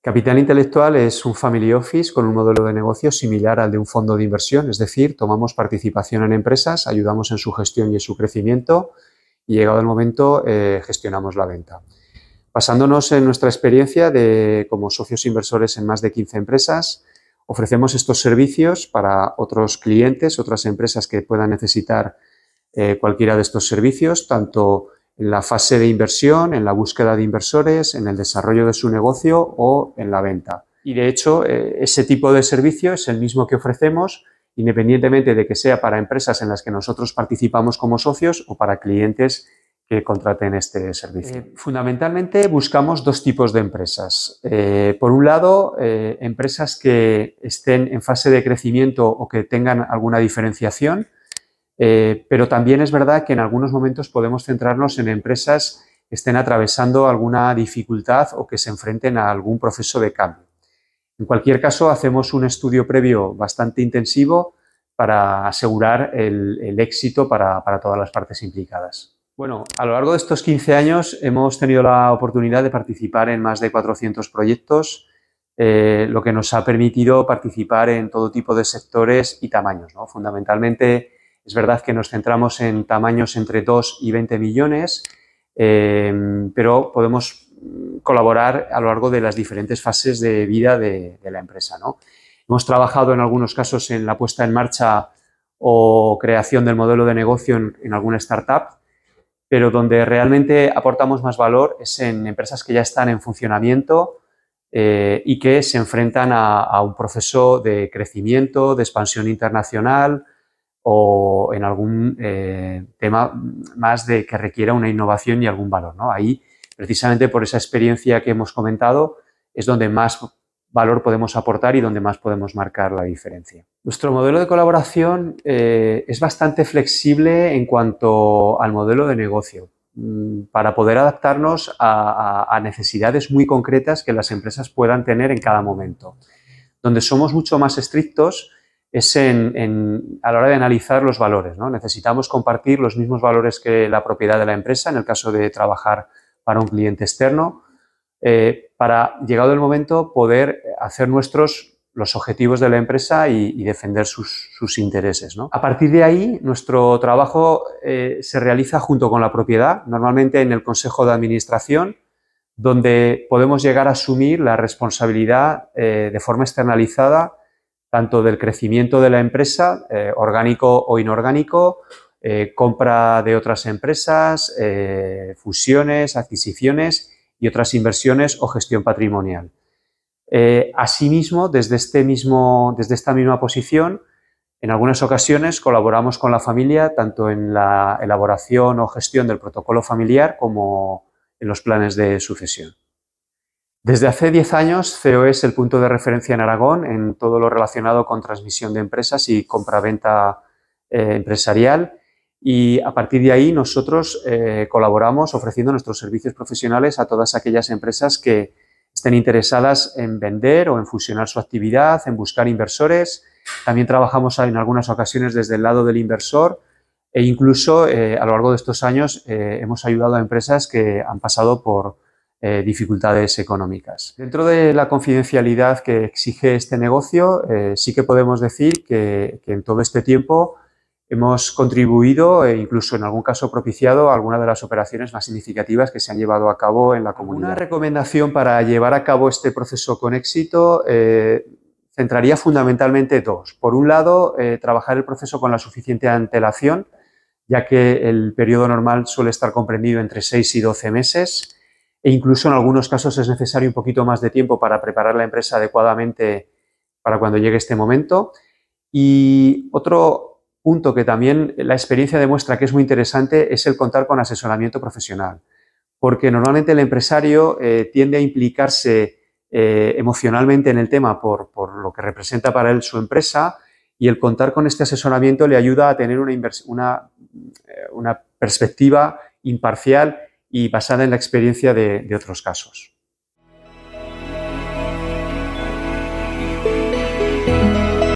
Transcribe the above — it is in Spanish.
Capital Intelectual es un family office con un modelo de negocio similar al de un fondo de inversión, es decir, tomamos participación en empresas, ayudamos en su gestión y en su crecimiento y llegado el momento eh, gestionamos la venta. Basándonos en nuestra experiencia de, como socios inversores en más de 15 empresas, ofrecemos estos servicios para otros clientes, otras empresas que puedan necesitar eh, cualquiera de estos servicios, tanto en la fase de inversión, en la búsqueda de inversores, en el desarrollo de su negocio o en la venta. Y de hecho, eh, ese tipo de servicio es el mismo que ofrecemos independientemente de que sea para empresas en las que nosotros participamos como socios o para clientes que contraten este servicio. Eh, fundamentalmente buscamos dos tipos de empresas. Eh, por un lado, empresas que estén en fase de crecimiento o que tengan alguna diferenciación, pero también es verdad que en algunos momentos podemos centrarnos en empresas que estén atravesando alguna dificultad o que se enfrenten a algún proceso de cambio. En cualquier caso, hacemos un estudio previo bastante intensivo para asegurar el, éxito para todas las partes implicadas. Bueno, a lo largo de estos 15 años hemos tenido la oportunidad de participar en más de 400 proyectos, eh, lo que nos ha permitido participar en todo tipo de sectores y tamaños. Fundamentalmente, es verdad que nos centramos en tamaños entre 2 y 20 millones, eh, pero podemos colaborar a lo largo de las diferentes fases de vida de, la empresa. Hemos trabajado en algunos casos en la puesta en marcha o creación del modelo de negocio en alguna startup, pero donde realmente aportamos más valor es en empresas que ya están en funcionamiento eh, y que se enfrentan a, un proceso de crecimiento, de expansión internacional o en algún eh, tema más de que requiera una innovación y algún valor. ¿no? Ahí, precisamente por esa experiencia que hemos comentado, es donde más valor podemos aportar y donde más podemos marcar la diferencia. Nuestro modelo de colaboración eh, es bastante flexible en cuanto al modelo de negocio mm, para poder adaptarnos a, necesidades muy concretas que las empresas puedan tener en cada momento. Donde somos mucho más estrictos es en, a la hora de analizar los valores. ¿no? Necesitamos compartir los mismos valores que la propiedad de la empresa en el caso de trabajar para un cliente externo eh, para, llegado el momento, poder hacer nuestros los objetivos de la empresa y, defender sus, intereses. A partir de ahí, nuestro trabajo eh, se realiza junto con la propiedad, normalmente en el Consejo de Administración, donde podemos llegar a asumir la responsabilidad eh, de forma externalizada tanto del crecimiento de la empresa, orgánico o inorgánico, compra de otras empresas, fusiones, adquisiciones y otras inversiones o gestión patrimonial. Eh, asimismo, desde, este mismo, desde esta misma posición, en algunas ocasiones colaboramos con la familia tanto en la elaboración o gestión del protocolo familiar como en los planes de sucesión. Desde hace 10 años, CEO es el punto de referencia en Aragón en todo lo relacionado con transmisión de empresas y compraventa eh, empresarial y a partir de ahí nosotros eh, colaboramos ofreciendo nuestros servicios profesionales a todas aquellas empresas que estén interesadas en vender o en fusionar su actividad, en buscar inversores. También trabajamos en algunas ocasiones desde el lado del inversor e incluso eh, a lo largo de estos años eh, hemos ayudado a empresas que han pasado por dificultades económicas. Dentro de la confidencialidad que exige este negocio, sí que podemos decir que, que en todo este tiempo Hemos contribuido e incluso en algún caso propiciado algunas de las operaciones más significativas que se han llevado a cabo en la comunidad. Una recomendación para llevar a cabo este proceso con éxito eh, centraría fundamentalmente dos. Por un lado, eh, trabajar el proceso con la suficiente antelación, ya que el periodo normal suele estar comprendido entre 6 y 12 meses e incluso en algunos casos es necesario un poquito más de tiempo para preparar la empresa adecuadamente para cuando llegue este momento. Y otro punto que también la experiencia demuestra que es muy interesante es el contar con asesoramiento profesional, porque normalmente el empresario eh, tiende a implicarse eh, emocionalmente en el tema por, lo que representa para él su empresa y el contar con este asesoramiento le ayuda a tener una, una, eh, una perspectiva imparcial y basada en la experiencia de otros casos.